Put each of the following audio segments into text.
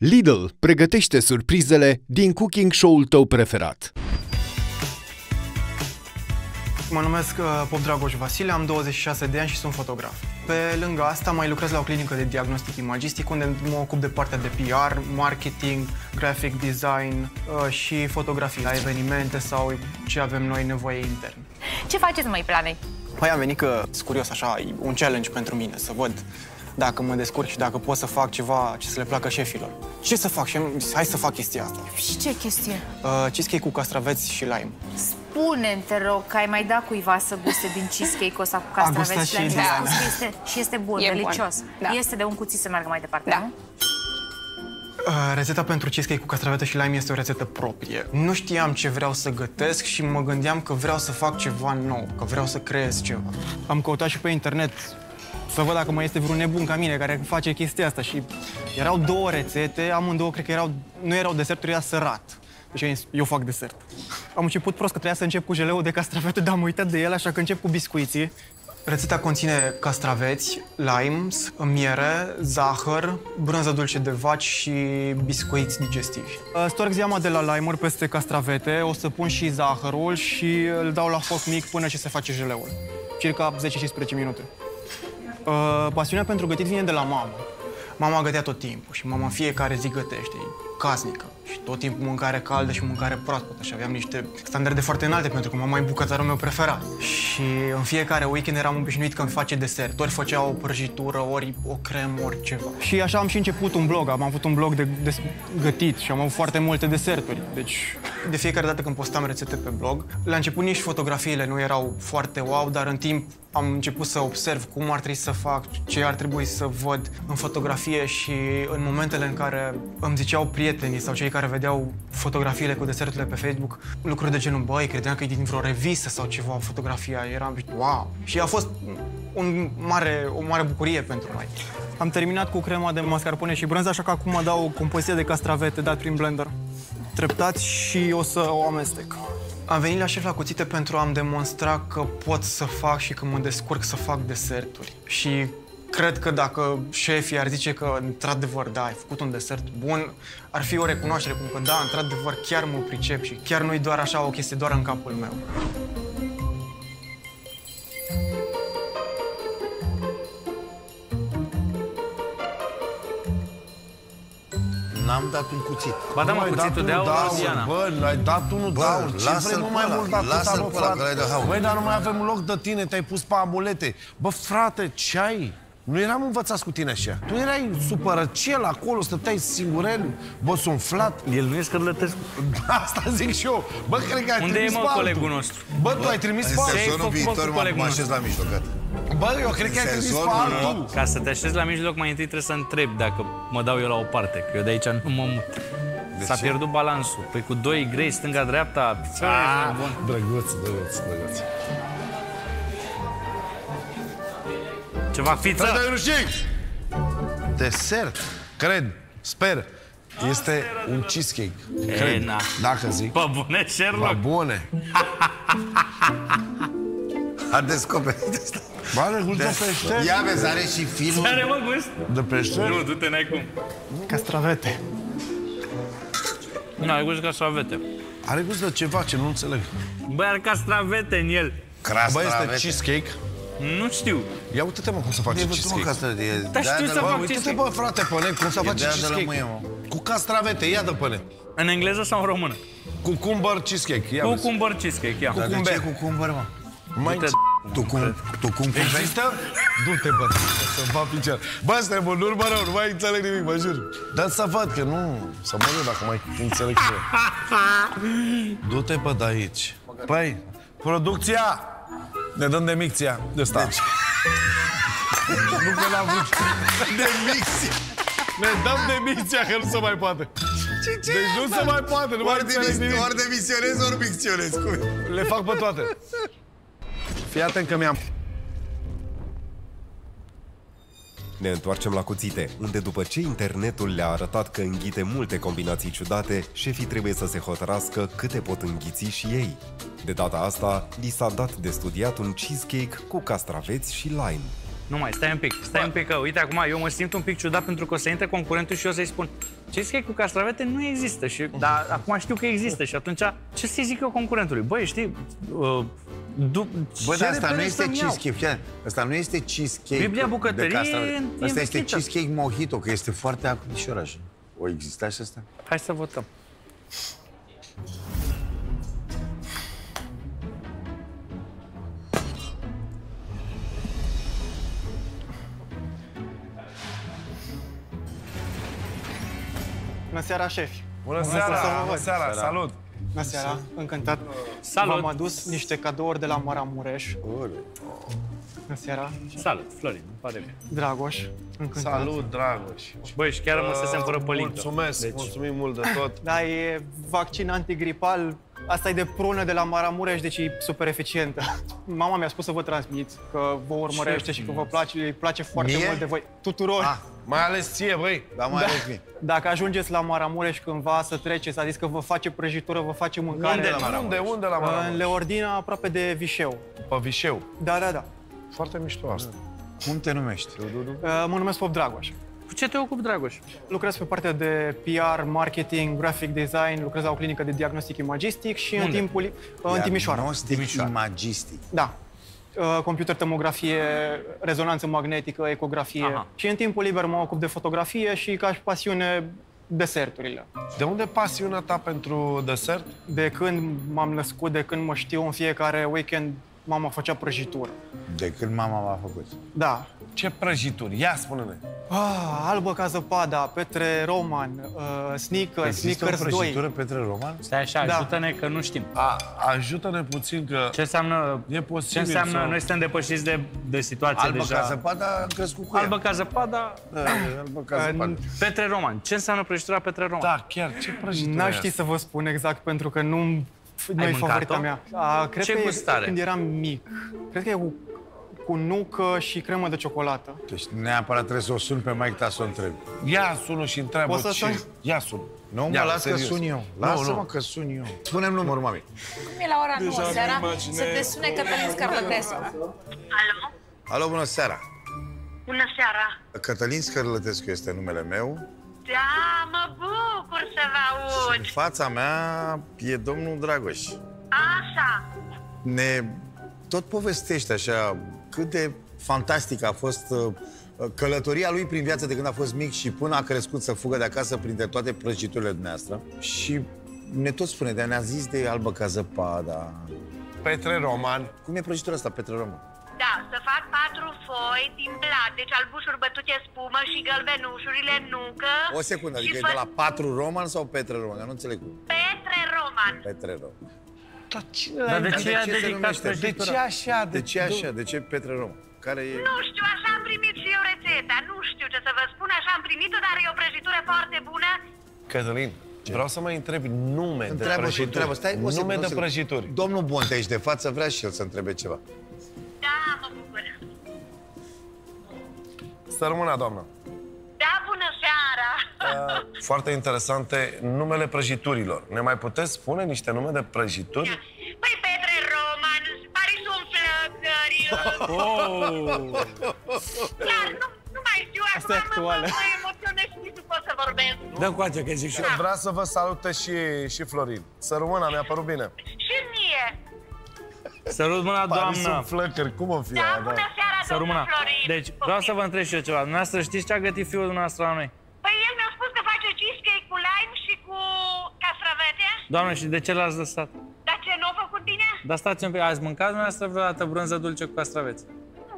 Lidl pregătește surprizele din cooking show-ul tău preferat. Mă numesc uh, Pop Dragoș Vasile, am 26 de ani și sunt fotograf. Pe lângă asta mai lucrez la o clinică de diagnostic imagistic unde mă ocup de partea de PR, marketing, graphic design uh, și fotografii la evenimente sau ce avem noi nevoie intern. Ce faceți mai planei? Păi am venit că sunt curios așa, e un challenge pentru mine, să văd dacă mă descurc și dacă pot să fac ceva ce să le placă șefilor. Ce să fac? Și am zis, hai să fac chestia asta. Și ce chestie? Uh, cheesecake cu castraveți și lime. Spune-mi, te rog, că ai mai dat cuiva să guste din cheesecake-ul ăsta cu castraveți gustat și la Diana. Da. Și este, și este bun, E bun. delicios. Da. Este de un cuțit să meargă mai departe, Da. nu? Uh, rețeta pentru cheesecake cu castravete și lime este o rețetă proprie. Nu știam ce vreau să gătesc și mă gândeam că vreau să fac ceva nou, că vreau să creez ceva. Am căutat și pe internet să văd dacă mai este vreun nebun ca mine care face chestia asta și erau două rețete, amândouă cred că erau, nu erau deserturi, era sărat. Deci eu- eu fac desert. Am început prost că trebuia să încep cu jeleul de castravete, dar am uitat de el, așa că încep cu biscuiții. Rețeta conține castraveți, limes, miere, zahăr, brânză dulce de vaci și biscuiți digestivi. Uh, Storc zeama de la lime peste castravete, o să pun și zahărul și îl dau la foc mic până ce se face jeleul. Circa 10-15 minute. Uh, pasiunea pentru gătit vine de la mama. Mama gătea tot timpul și mama fiecare zi gătește, e casnică. Și tot timpul mâncare caldă și mâncare proaspătă și aveam niște standarde foarte înalte pentru că mama e bucătarul meu preferat. Și în fiecare weekend eram obișnuit că îmi face desert. Ori făcea o prăjitură, ori o cremă, ori ceva. Și așa am și început un blog. Am avut un blog de, de gătit și am avut foarte multe deserturi. Deci de fiecare dată când postam rețete pe blog, la început nici fotografiile nu erau foarte wow, dar în timp am început să observ cum ar trebui să fac, ce ar trebui să văd în fotografie și în momentele în care îmi ziceau prietenii sau cei care vedeau fotografiile cu deserturile pe Facebook, lucruri de genul, băi, credeam că e din vreo revistă sau ceva fotografia, eram, wow. Și a fost un mare, o mare bucurie pentru noi. Am terminat cu crema de mascarpone și brânză, așa că acum dau o compoziție de castravete dat prin blender. Treptat și o să o amestec. Am venit la șef la cuțite pentru a-mi demonstra că pot să fac și că mă descurc să fac deserturi. Și cred că dacă șefii ar zice că, într-adevăr, da, ai făcut un desert bun, ar fi o recunoaștere, cum că, da, într-adevăr, chiar mă pricep și chiar nu-i doar așa o chestie doar în capul meu. N-am dat un cuțit. Ba da, mă, ai dat cuțitul de unul aur, daur, Diana. Bă, ai dat unul Bă, daur. Ce lasă-l vrei mă pe mai ăla, mult atâta, lasă-l mă, pe ăla, frate? că ăla e de haur. Băi, dar nu mai avem loc de tine, te-ai pus pe amulete. Bă, frate, ce ai? Nu eram învățați cu tine așa. Tu erai supărăcel acolo, stăteai singurel, bă, umflat. El nu e scărlătesc. Asta zic și eu. Bă, cred că ai Unde trimis e, mă, pe altul. colegul nostru? Bă, tu ai trimis pe În altul. sezonul făcut, viitor făcut mă, colegul mă nostru? așez la mijloc, gata. Bă, eu cred că ai trimis pe Sezonul altul. Ca să te așezi la mijloc, mai întâi trebuie să întreb dacă mă dau eu la o parte, că eu de aici nu mă mut. S-a ce? pierdut balansul. Păi cu doi grei, stânga-dreapta... Ah, bun. Drăguț, drăguț, drăguț. Ceva fiță. Trei de rușii! Desert, cred, sper, este un cheesecake. Cred, na. dacă zic. Bă, bune, Bă, Sherlock. bune. A descoperit asta. Bă, are gust de pește? Ia vezi, are și filmul. Are, mă, gust? De pește? Nu, du-te, n-ai cum. Castravete. Nu, are gust de castravete. Are gust de ceva ce nu înțeleg. Băi, are castravete în el. Bă, este Castravete. cheesecake. Nu știu. Ia uite-te, mă, cum se face E văzut, mă, cheesecake. castravete. e Dar de-aia știu de să la- fac Bă, uite-te, cheesecake. bă, frate, pe net, cum se face de aia de la cheesecake. mâine, mă. Cu castravete, ia de pe net. În engleză sau în română? Cucumber cheesecake, ia Cu vezi. cumbăr cheesecake, ia. Dar de Cucumber. ce cu cumbăr, mă? Mai Du-te, Tu cum, tu cum cumperi? Există? Du-te, bă, să-mi fac picior. Bă, stai, bă, nu-l mă rău, nu mai înțeleg nimic, mă jur. Dă să văd, că nu... Să mă rog dacă mai înțeleg și eu. Du-te, bă, de aici. Păi, producția! Ne dăm de micția de ăsta. Deci... nu că n-am vrut. De mixi. Ne dăm de micția, că nu se mai poate. Ce, ce Deci nu se mai poate, nu mai Ori, înțeleg de, nimic. ori de misionez, ori micționez. Cum e? Le fac pe toate. Fii atent că mi-am... Ne întoarcem la cuțite, unde după ce internetul le-a arătat că înghite multe combinații ciudate, șefii trebuie să se hotărască câte pot înghiți și ei. De data asta, li s-a dat de studiat un cheesecake cu castraveți și lime. Nu mai, stai un pic, stai un pic, că uite acum eu mă simt un pic ciudat pentru că o să intre concurentul și eu să-i spun cheesecake cu castravete nu există, și, dar acum știu că există și atunci ce să-i zic eu concurentului? Băi, știi, uh, du- Bă, ce dar asta nu repede este să-mi iau? cheesecake. Fii atent, Asta nu este cheesecake. Biblia de bucătăriei castravete. e Asta este învechită. cheesecake mojito, că este foarte acrișor așa. O exista și asta? Hai să votăm. Bună seara, șefi! Bună să seara, vă bună văd. seara, salut! Bună seara, încântat. Salut. V-am adus niște cadouri de la Maramureș. Bună seara, Salut, Florin, îmi pare bine. Dragoș. Încântat. Salut, Dragoș! Băi, și chiar rămăsesem fără pălincă. Mulțumesc, Deci, mulțumim mult de tot. Da, e vaccin antigripal. Asta e de prună de la Maramureș, deci e super eficientă. Mama mi-a spus să vă transmit că vă urmărește și că vă place, îi place foarte Mie? mult de voi. Tuturor. Ah, Mai ales ție, băi! dar mai ales mie. Dacă ajungeți la Maramureș cândva să treceți, a zis că vă face prăjitură, vă face mâncare. Unde, unde, unde la În Maramureș? Leordina, aproape de Vișeu. Pe Vișeu. Da, da, da. Foarte mișto asta. Cum te numești? Uh, Mă numesc Pop Dragoș. Cu ce te ocupi, Dragoș? Lucrez pe partea de PR, marketing, graphic design, lucrez la o clinică de diagnostic imagistic și în Unde? timpul în Timișoara. Diagnostic imagistic. Da. Uh, Computer tomografie, rezonanță magnetică, ecografie. Aha. Și în timpul liber mă ocup de fotografie și ca și pasiune deserturile. De unde pasiunea ta pentru desert? De când m-am născut, de când mă știu, în fiecare weekend mama făcea prăjitură. De când mama m-a făcut. Da. Ce prăjituri? Ia, spune-ne! Ah, albă ca zăpada, Petre Roman, uh, Sneakers, Există o Sneakers 2. prăjitură Petre Roman? Stai așa, Da. ajută-ne că nu știm. A, ajută-ne puțin că... Ce înseamnă, E posibil ce înseamnă să- noi suntem depășiți de, de situație Albă deja. ca zăpada, am crescut cu ea. Albă ca zăpada, Da, albă ca zăpada. Petre Roman. Ce înseamnă prăjitura Petre Roman? Da, chiar, ce prăjitură N-aș e ști asta? să vă spun exact pentru că nu nu e mâncat-o? favorita mea. A, cred Ce că gust e are? când eram mic. Cred că e cu, cu nucă și cremă de ciocolată. Deci neapărat trebuie să o sun pe Mike ta să o întrebi. Ia sună și întreabă Poți să ce... suni? Ia sună. Nu, mă, Ia, las că serios. sun eu. Nu, Lasă-mă nu. că sun eu. Spune-mi numărul, mami. Cum e la ora 9 seara să te sune Cătălin Scarlătescu? Alo? Alo, bună seara. Bună seara! Cătălin Scărlătescu este numele meu. Da, mă bucur să vă aud! În fața mea e domnul Dragoș. Așa! Ne tot povestește așa cât de fantastic a fost uh, călătoria lui prin viață de când a fost mic și până a crescut să fugă de acasă printre toate prăjiturile dumneavoastră. Și ne tot spune, de ne-a zis de albă ca zăpada. Petre Roman. Cum e prăjitura asta, Petre Român? Da, să fac patru foi din blat, deci albușuri bătute spumă și gălbenușurile nucă. O secundă, și adică e fă- de la patru roman sau Petre Roman? Că nu înțeleg. Petre Roman. Petre Roman. Dar cine Dar de Dar ce de i-a ce se dedicat numește? De prăjitura? ce așa? De ce așa? De ce Petre Roman? Care e... Nu știu, așa am primit și eu rețeta. Nu știu ce să vă spun, așa am primit-o, dar e o prăjitură foarte bună. Cătălin, vreau să mai întreb nume de Întreabă și prăjituri. întreabă. Stai, o nume secundă, o de secundă. prăjituri. Domnul Bonteș aici de față vrea și el să întrebe ceva. Da, mă bucur. Să rămână, doamnă. Da, bună seara! Foarte interesante numele prăjiturilor. Ne mai puteți spune niște nume de prăjituri? Păi Petre Roman, Parisul Flăcări, Clar, nu, nu mai știu, Asta e acum mă, actuală. mă, mă emoționez și nici nu pot să vorbesc. Dă-mi coace, că zic și eu. Vreau să vă salute și, și Florin. Să rămână, mi-a părut bine. Și mie. Sărut mâna, Parisul doamnă. flăcări, cum o fi Da, aia, bună seara, Sărut domnul mâna. Florin. Deci, vreau să vă întreb și eu ceva. Dumneavoastră știți ce a gătit fiul dumneavoastră la noi? Păi el mi-a spus că face cheesecake cu lime și cu castravete. Doamne, și de ce l-ați lăsat? Dar ce, nu a făcut bine? Dar stați un pic, ați mâncat dumneavoastră vreodată brânză dulce cu castraveți?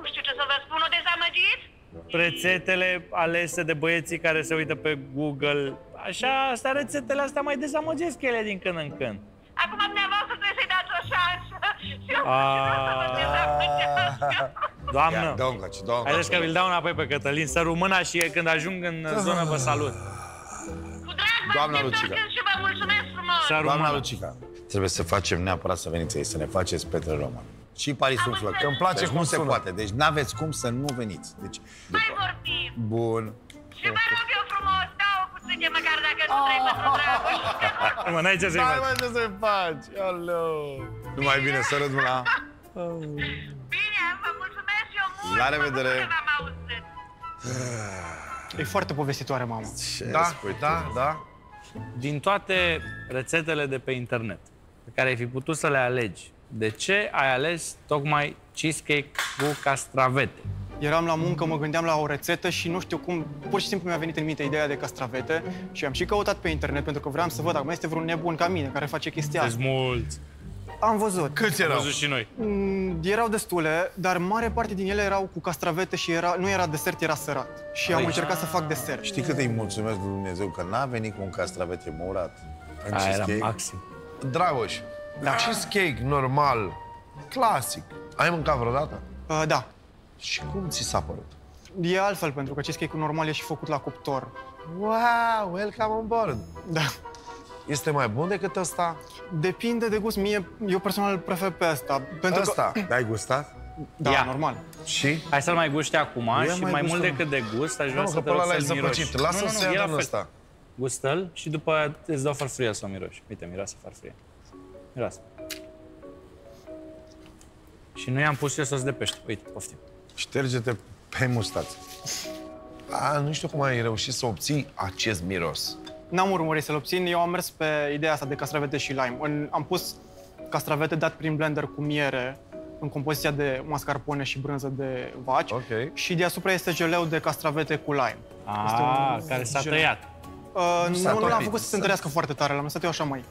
Nu știu ce să vă spun, o dezamăgit? Rețetele alese de băieții care se uită pe Google, așa, astea, rețetele astea mai dezamăgesc ele din când în când. Acum dumneavoastră trebuie să-i dați o șansă. Și eu A. nu să vă dezamăgească. Doamnă, Ia, dă un coace, dă un haideți că coace. vi-l dau înapoi pe Cătălin, să rumâna și când ajung în zonă vă salut. Cu drag vă Doamna aștept Lucica. Doamna rumâna. Lucica, trebuie să facem neapărat să veniți aici, să ne faceți Petre Roman. Și Parisul Am Flăcări. înțeles. Îmi place deci cum nu se sună. poate. Deci n-aveți cum să nu veniți. Deci, Mai vorbim. bun. Și vă rog eu frumos, dau o cuțite măcar dacă nu trei pentru Dragoș. Mă, n-ai ce să-i Hai, faci. mă, ce să faci? Alo. Numai bine, să răd mâna. Bine, vă mulțumesc și eu mult. La mă revedere. bucur că v-am auzit. E foarte povestitoare, mama. Ce Da, spui tu? da, da. Din toate rețetele de pe internet pe care ai fi putut să le alegi, de ce ai ales tocmai cheesecake cu castravete? Eram la muncă, mă gândeam la o rețetă și nu știu cum, pur și simplu mi-a venit în minte ideea de castravete și am și căutat pe internet pentru că vreau să văd dacă mai este vreun nebun ca mine care face chestia Sunt asta. mulți. Am văzut. Câți Am erau? văzut și noi. Mm, erau destule, dar mare parte din ele erau cu castravete și era, nu era desert, era sărat. Și am Păi. încercat să fac desert. Știi cât îi mulțumesc lui Dumnezeu că n-a venit cu un castravete murat în Aia era cheesecake? maxim. Dragoș, da. cheesecake normal, clasic. Ai mâncat vreodată? Uh, da, Și cum ți s-a părut? e altfel pentru că cheesecake-ul normal e și făcut la cuptor. Wow, welcome on board! Da. Este mai bun decât ăsta? Depinde de gust. Mie, eu personal prefer pe asta. Pentru Ăsta. L-ai gustat? Că, da, Ia. normal. Și? Hai să-l mai guște acum Ia și mai mai mult gustă-mă. decât de gust, aș vrea Nu, să că te pe ăla rog l-ai să-l miroși. zăpăcit. Lasă-l să e ia la din fel. ăsta. Gustă-l și după îți dau farfuria să o miroși. Uite, miroase farfuria. Miroase. Și noi am pus eu sos de pește. Uite, poftim. Șterge-te pe mustață. A, nu știu cum ai reușit să obții acest miros. N-am urmărit să-l obțin, eu am mers pe ideea asta de castravete și lime. În, am pus castravete dat prin blender cu miere, în compoziția de mascarpone și brânză de vaci. Ok. Și deasupra este geleu de castravete cu lime. Este Ah, un care s-a geleu. tăiat. Uh, nu, s-a nu l-am topit. făcut să se întărească foarte tare, l-am lăsat eu așa mai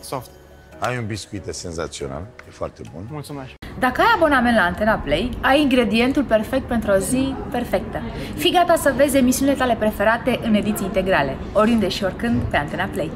soft. Ai un biscuit senzațional, e foarte bun. Mulțumesc. Dacă ai abonament la Antena Play, ai ingredientul perfect pentru o zi perfectă. Fii gata să vezi emisiunile tale preferate în ediții integrale, oriunde și oricând pe Antena Play.